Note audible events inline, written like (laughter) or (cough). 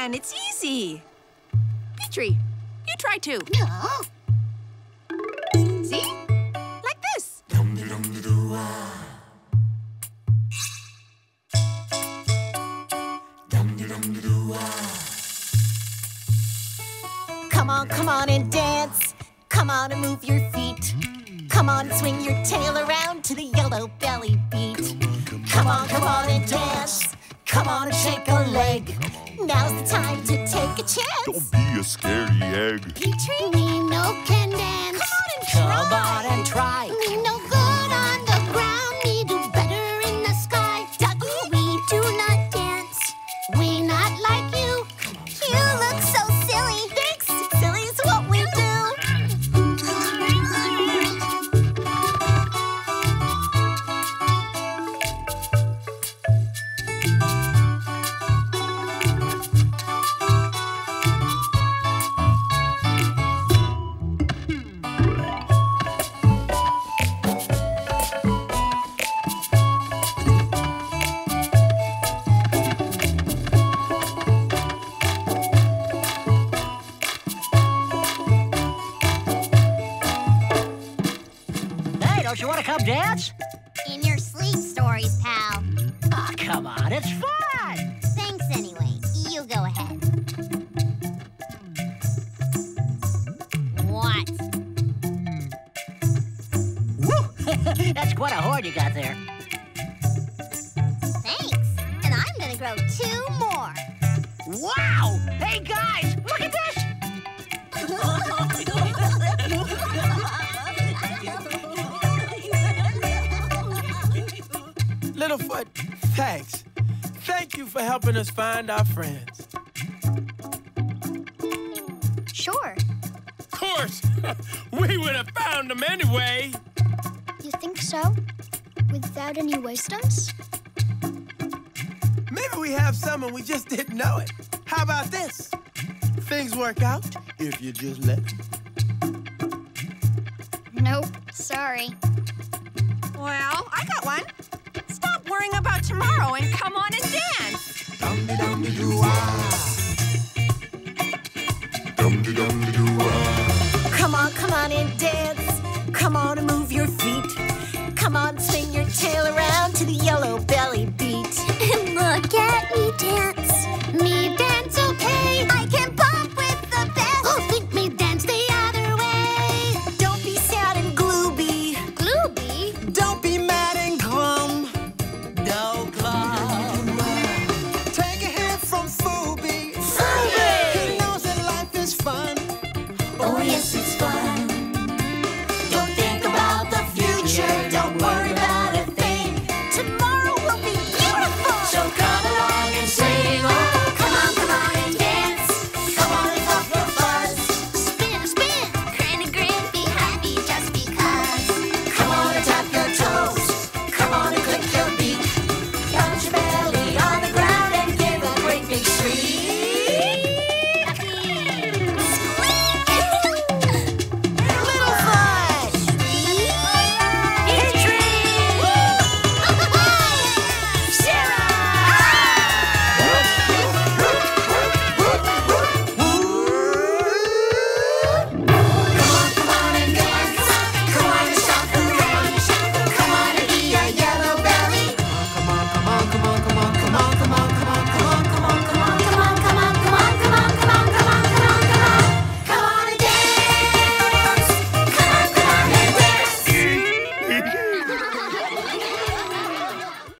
can. It's easy. Petrie, you try too. No. See? Like this. Come on, come on and dance. Come on and move your feet. Come on swing your tail around to the yellow belly beat. Come on, come on and dance. Come on and shake a leg. Now's the time to take a chance. Don't be a scaredy egg. Petrie, Me no don't you want to come dance? In your sleep stories, pal. Ah, come on, it's fun. Thanks anyway. You go ahead. What? Woo! (laughs) That's quite a horn you got there. Thanks. And I'm gonna grow two more. Wow! Hey, guys, look Littlefoot, thanks. Thank you for helping us find our friends. Sure. Of course, (laughs) we would have found them anyway. You think so? Without any wisdoms? Maybe we have some and we just didn't know it. How about this? Things work out if you just let 'em. Nope. Sorry. Well, I got one. Stop worrying about tomorrow and come on and dance. Dum de dum de doo -wah. Dum de dum de doo -wah. Come on, come on and dance. Come on and move your feet. Come on, swing your tail around to the yellow belly beat. Look at.